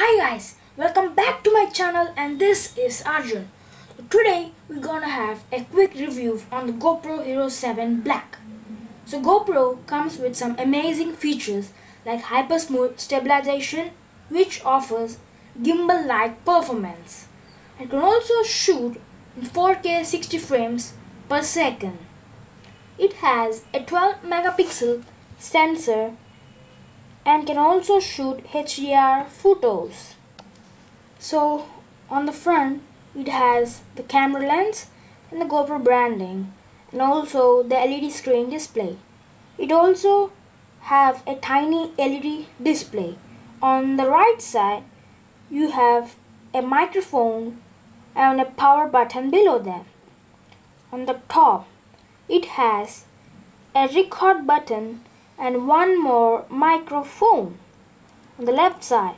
Hi guys, welcome back to my channel and this is Arjun. Today we're gonna have a quick review on the GoPro Hero 7 Black. So GoPro comes with some amazing features like hyper smooth stabilization which offers gimbal-like performance. It can also shoot in 4K 60 frames per second. It has a 12 megapixel sensor and can also shoot HDR photos. So on the front it has the camera lens and the GoPro branding and also the LED screen display. It also have a tiny LED display. On the right side you have a microphone and a power button below them. On the top it has a record button and one more microphone. On the left side,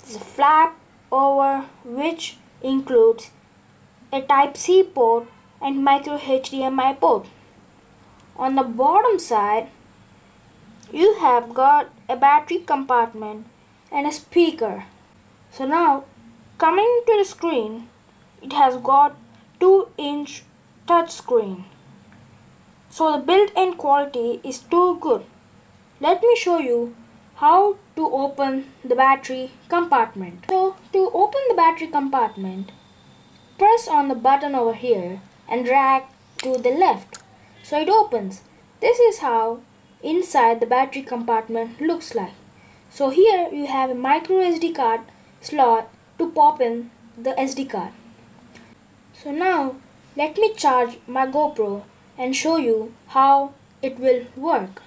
there's a flap over which includes a Type-C port and micro HDMI port. On the bottom side, you have got a battery compartment and a speaker. So now, coming to the screen, it has got 2 inch touchscreen. So the built-in quality is too good. Let me show you how to open the battery compartment. So to open the battery compartment, press on the button over here and drag to the left. So it opens. This is how inside the battery compartment looks like. So here you have a micro SD card slot to pop in the SD card. So now let me charge my GoPro and show you how it will work.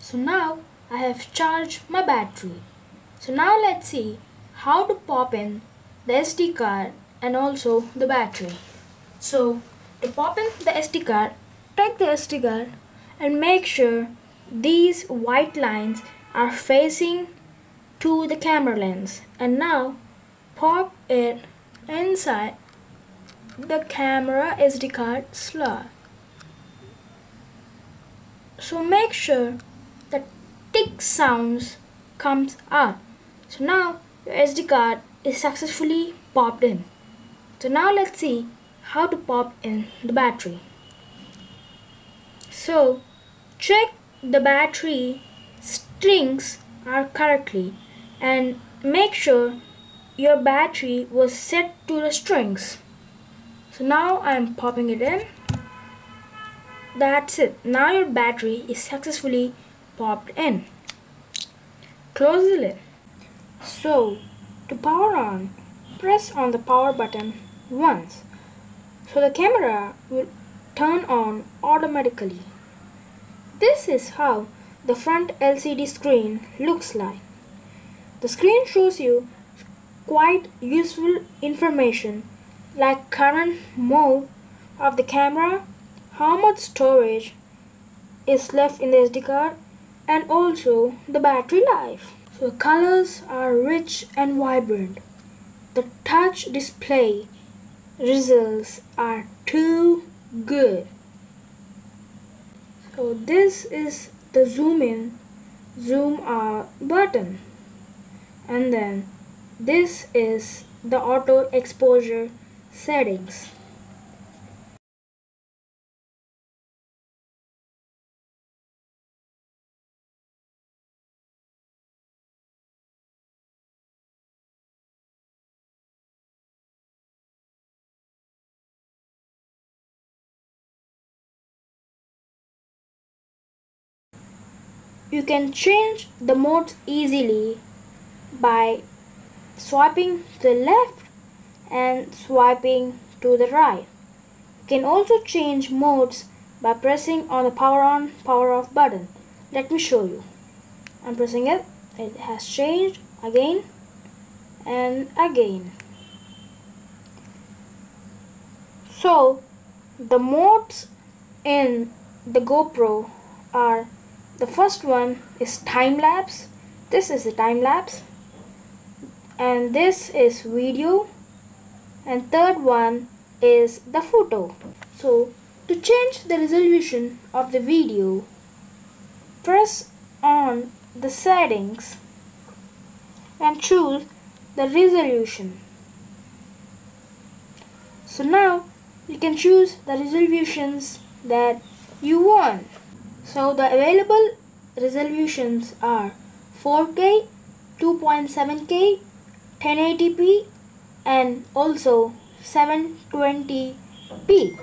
So now I have charged my battery. So now let's see how to pop in the SD card and also the battery. So to pop in the SD card, take the SD card and make sure these white lines are facing to the camera lens and now pop it inside the camera SD card slot. So make sure tick sounds comes out. So now your SD card is successfully popped in. So now let's see how to pop in the battery. So check the battery strings are correctly and make sure your battery was set to the strings. So now I'm popping it in. That's it. Now your battery is successfully popped in. Close the lid. So, to power on, press on the power button once. So the camera will turn on automatically. This is how the front LCD screen looks like. The screen shows you quite useful information like current mode of the camera, how much storage is left in the SD card and also the battery life. So the colors are rich and vibrant. The touch display results are too good. So this is the zoom in, zoom out button. And then this is the auto exposure settings. You can change the modes easily by swiping to the left and swiping to the right. You can also change modes by pressing on the power on power off button. Let me show you. I'm pressing it. It has changed again and again. So the modes in the GoPro are the first one is time lapse this is the time lapse and this is video and third one is the photo so to change the resolution of the video press on the settings and choose the resolution. So now you can choose the resolutions that you want. So the available resolutions are 4K, 2.7K, 1080p and also 720p.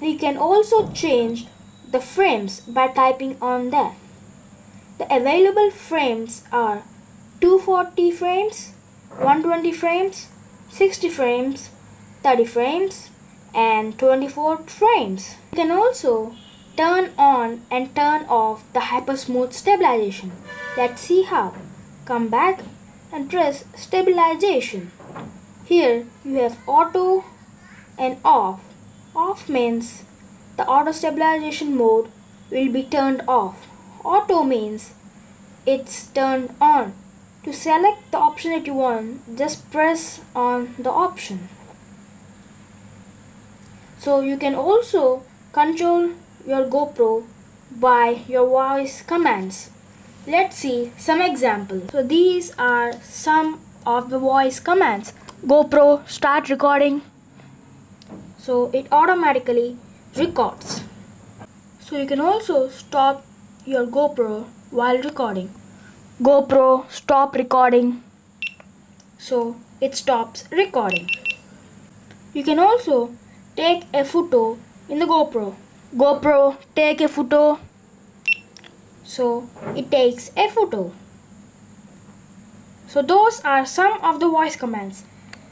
We can also change the frames by typing on that. The available frames are 240 frames, 120 frames, 60 frames, 30 frames and 24 frames. You can also turn on and turn off the hypersmooth stabilization. Let's see how. Come back and press stabilization. Here you have auto and off. Off means the auto stabilization mode will be turned off. Auto means it's turned on. To select the option that you want, just press on the option. So you can also control your GoPro by your voice commands. Let's see some examples. So these are some of the voice commands. GoPro start recording. So it automatically records. So you can also stop your GoPro while recording. GoPro stop recording. So it stops recording. You can also take a photo in the GoPro. GoPro take a photo. So it takes a photo. So those are some of the voice commands.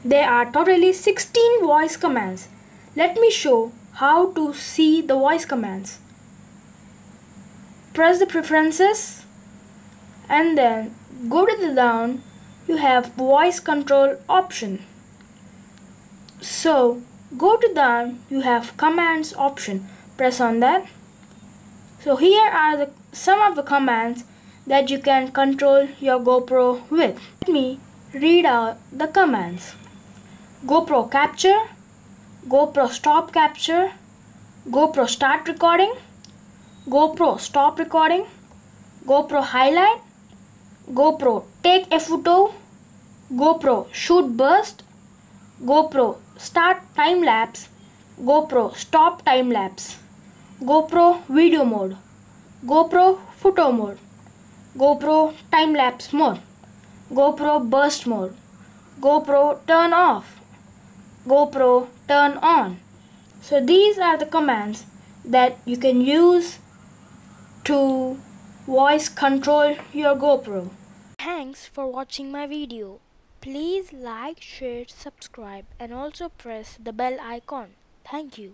There are totally 16 voice commands. Let me show how to see the voice commands. Press the preferences and then go to the down you have voice control option. So go to down you have commands option. Press on that. So here are the some of the commands that you can control your GoPro with. Let me read out the commands. GoPro capture GoPro stop capture GoPro start recording GoPro stop recording GoPro highlight GoPro take a photo GoPro shoot burst GoPro start time lapse. GoPro stop time lapse. GoPro video mode. GoPro photo mode. GoPro time lapse mode. GoPro burst mode. GoPro turn off. GoPro turn on. So these are the commands that you can use to voice control your GoPro. Thanks for watching my video Please like, share, subscribe and also press the bell icon. Thank you.